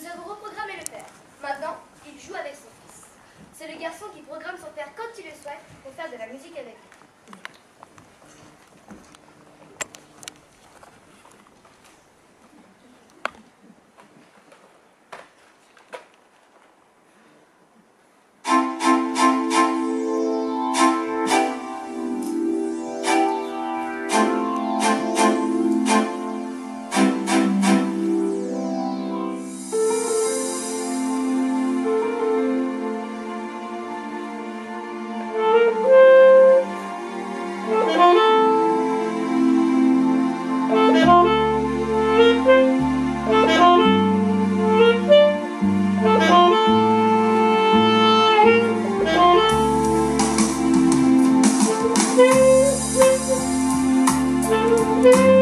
Nous avons reprogrammé le père. Maintenant, il joue avec son fils. C'est le garçon qui programme son père quand il le souhaite pour faire de la musique avec lui. you.